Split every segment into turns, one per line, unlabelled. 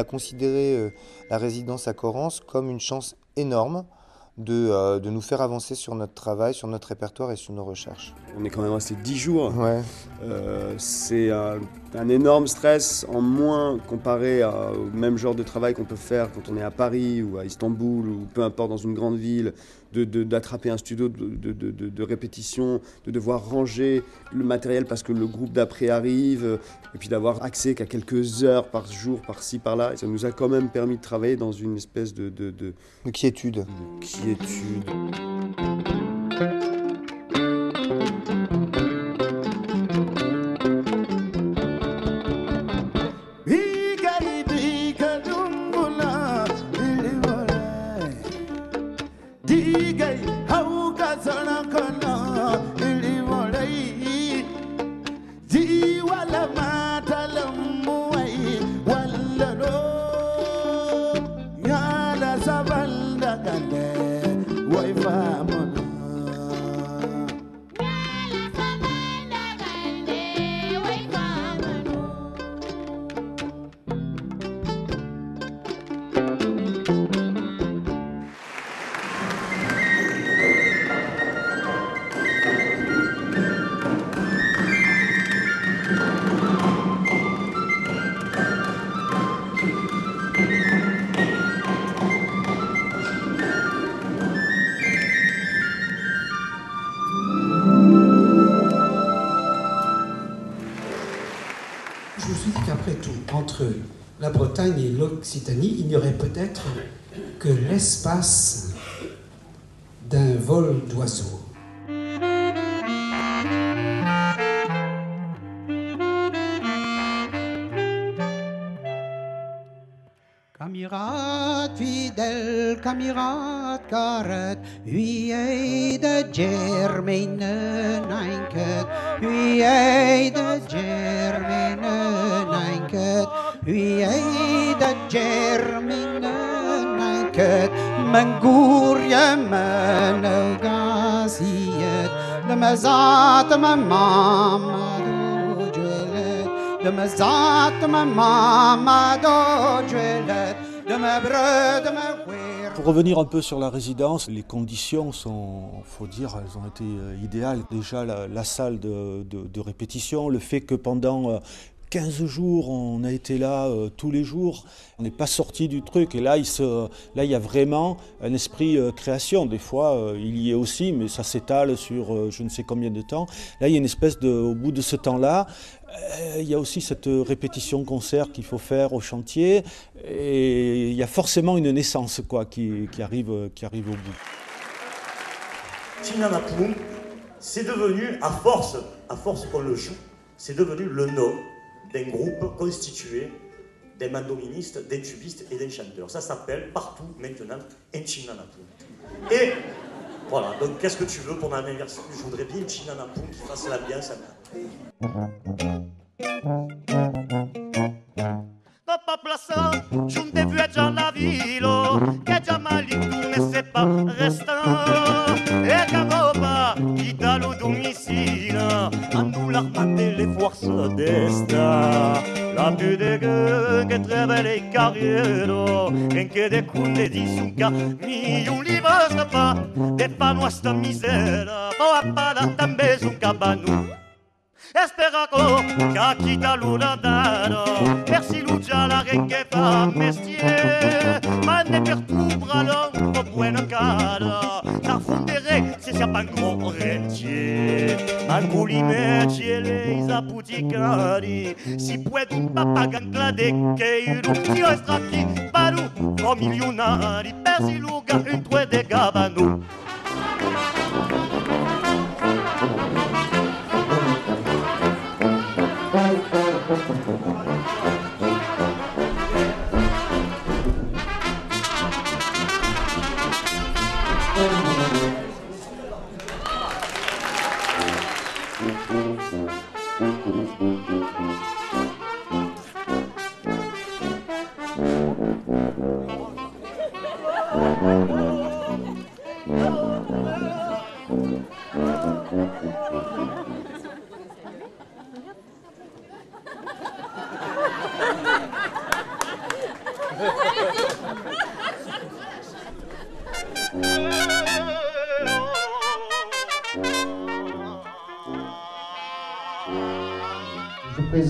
a considéré euh, la résidence à Corrence comme une chance énorme de, de, nous faire avancer sur notre travail, sur notre répertoire et sur nos recherches.
On est quand même resté 10 jours.
Ouais.
Euh, c'est un, un, énorme stress en moins comparé à, au même genre de travail qu'on peut faire quand on est à Paris ou à Istanbul ou peu importe dans une grande ville, d'attraper un studio de, de, de, répétition, de devoir ranger le matériel parce que le groupe d'après arrive, et puis d'avoir accès qu'à quelques heures par jour, par-ci, par-là. Ça nous a quand même permis de travailler dans une espèce de... De,
de quiétude.
De quiétude.
et l'Occitanie, il n'y aurait peut-être que l'espace d'un vol d'oiseaux.
Camarade fidèle, camarade caret, wie de Germaine Neinket, wie de Germaine Neinket, wie de Germaine Neinket, منقوريا من وقاسيت لما زات ماما دوجلت لما زات ماما دوجلت
Pour revenir un peu sur la résidence, les conditions sont, faut dire, elles ont été euh, idéales. Déjà la, salle de, de, répétition, le fait que pendant 15 euh, jours, on a été là euh, tous les jours. On n'est pas sorti du truc. Et là, il, là, y a vraiment un esprit création. Des fois, il y est aussi, mais ça s'étale sur je ne sais combien de temps. Là, il y a une espèce de, au bout de ce temps-là, il y a aussi cette répétition concert qu'il faut faire au chantier. Et il y a forcément une naissance quoi, qui, qui arrive, qui arrive au bout.
Tinanapoum, c'est devenu, à force, à force qu'on le joue, c'est devenu le nom d'un groupe constitué des mandoministes, des tubistes et des chanteurs. Ça s'appelle partout maintenant un. Et voilà, donc qu'est-ce que tu veux pour mon anniversaire? Je voudrais bien un Chinanapoum qui fasse l'ambiance.
viaggia la pas restant E che roba Italo domicile Andu l'armate le forze d'esta La più de che che trevele i carriero E che de cunde di succa Mi un sta pa De pa nostra misera Po a pa da su cabanu Esperaco, kakita lunadano, Merci lucha la renque fa mestier, Mane per tu bralon, buena cara, La fundere se sia pan gros rentier, Manculi meci les aputicari, Si puede un papagan de queiru, Si o o milionari, de gabanu.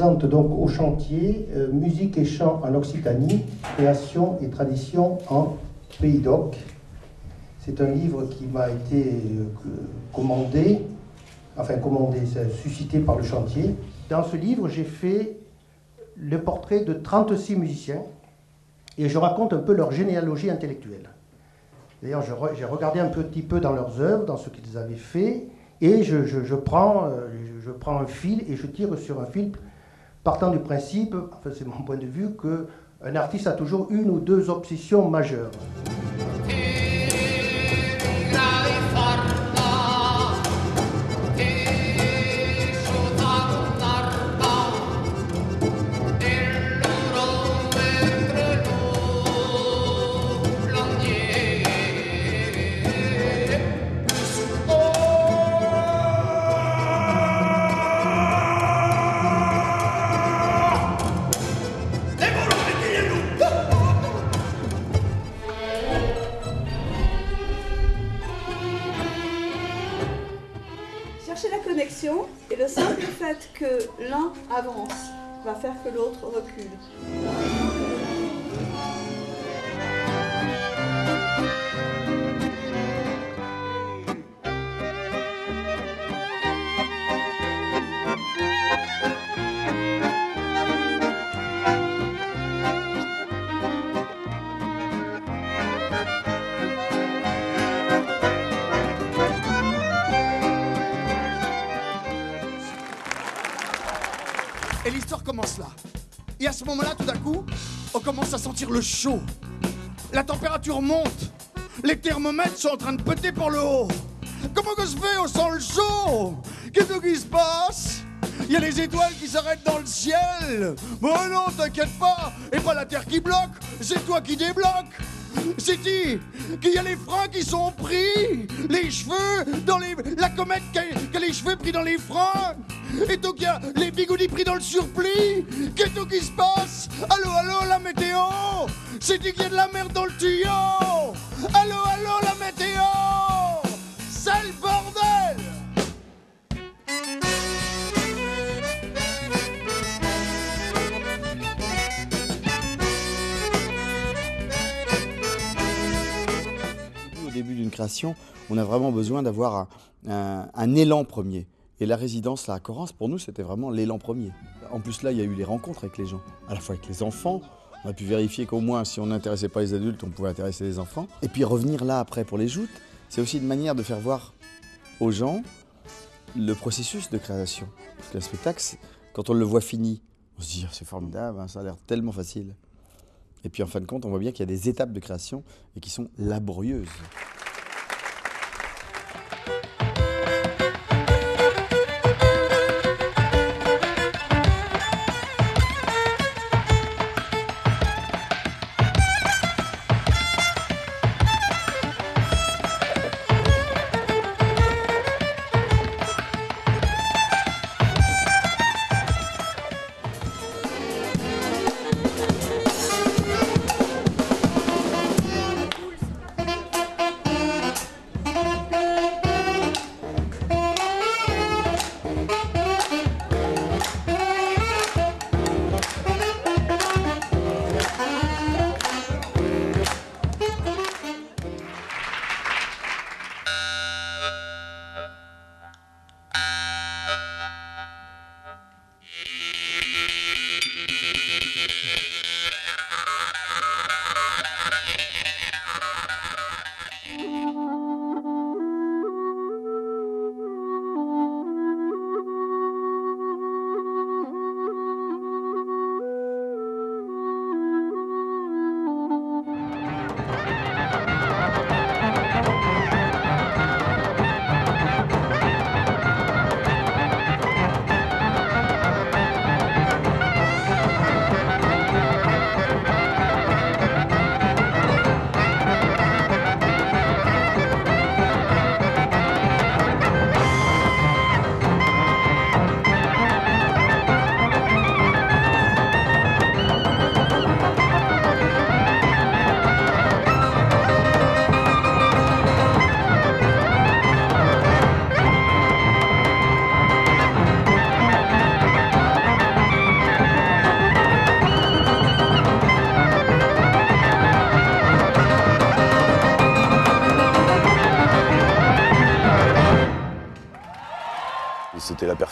Présente donc au chantier euh, Musique et chant en Occitanie, création et tradition en Pays d'Oc. C'est un livre qui m'a été euh, commandé, enfin commandé, suscité par le chantier. Dans ce livre, j'ai fait le portrait de 36 musiciens et je raconte un peu leur généalogie intellectuelle. D'ailleurs, j'ai regardé un petit peu dans leurs œuvres, dans ce qu'ils avaient fait, et je, prends, euh, je prends un fil et je tire sur un fil, partant du principe, c'est mon point de vue, qu'un artiste a toujours une ou deux obsessions majeures.
Avance va faire que l'autre recule.
Ce moment-là, tout d'un coup, on commence à sentir le chaud. La température monte. Les thermomètres sont en train de péter par le haut. Comment que je fais On sent le chaud Qu'est-ce qui se passe? Il y a les étoiles qui s'arrêtent dans le ciel. Bon non, t'inquiète pas. Et pas la terre qui bloque, c'est toi qui débloque. C'est dit qu'il y a les freins qui sont pris, les cheveux dans les. La comète qui qui a les cheveux pris dans les freins, et donc il y a les bigoudis pris dans le surplis. Qu'est-ce qui se passe? Allô, allô, la météo? C'est dit qu'il y a de la merde dans le tuyau. Allô, allô, la météo? C'est le bordel!
Au début d'une création, on a vraiment besoin d'avoir un, élan premier. Et la résidence là, à Corrence, pour nous, c'était vraiment l'élan premier. En plus, là, il y a eu les rencontres avec les gens, à la fois avec les enfants. On a pu vérifier qu'au moins, si on n'intéressait pas les adultes, on pouvait intéresser les enfants. Et puis revenir là après pour les joutes, c'est aussi une manière de faire voir aux gens le processus de création. Parce le spectacle, quand on le voit fini, on se dit Ah, c'est formidable, hein, ça a l'air tellement facile. Et puis en fin de compte, on voit bien qu'il y a des étapes de création et qui sont laborieuses.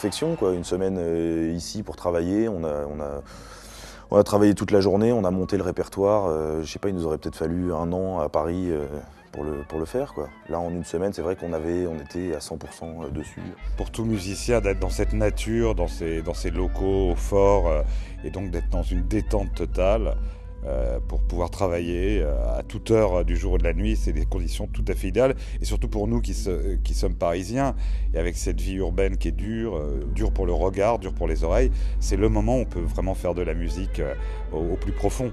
Une semaine euh, ici pour travailler, on a, on, a, on a travaillé toute la journée, on a monté le répertoire. Euh, je sais pas, il nous aurait peut-être fallu un an à Paris euh, pour, le, pour le faire. Quoi. Là, en une semaine, c'est vrai qu'on avait, on était à 100% dessus.
Pour tout musicien, d'être dans cette nature, dans ces, dans ces locaux forts, et donc d'être dans une détente totale, pour pouvoir travailler euh, à toute heure du jour et de la nuit. C'est des conditions tout à fait idéales. Et surtout pour nous qui, se- qui sommes parisiens, et avec cette vie urbaine qui est dure, euh, dure pour le regard, dure pour les oreilles, c'est le moment où on peut vraiment faire de la musique euh, au, au plus profond.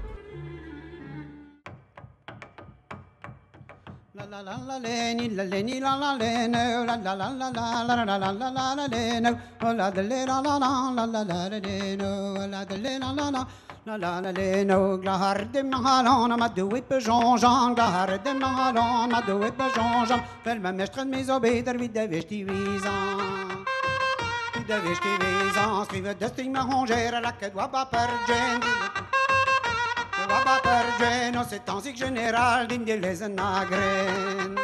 La la la la no glahar de mahalon ma do wit be jean jean glahar de mahalon ma do wit be jean jean fel ma mestre de mes obeder vit de vesti visa vit de vesti visa scrive de sting ma ronger la que doit pas per gen que doit pas per gen no c'est tant si general din de les nagren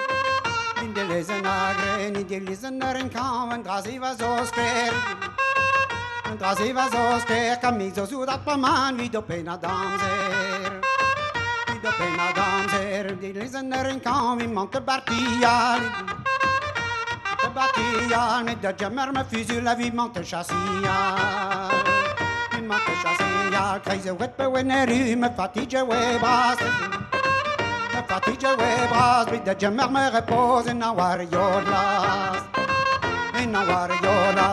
din de les nagren din de les nagren kamen grasi va so scrive Traziva zoste camizo suda paman vi do pena damzer. Vi do pena damzer Di listener in kam vi monte bartia Monte bartia Ne da jammer me fusil la vi monte chassia Vi monte chassia Crazy wet pe weneri me fatige we bas Me fatige we bas Vi da jammer me repose in war your last war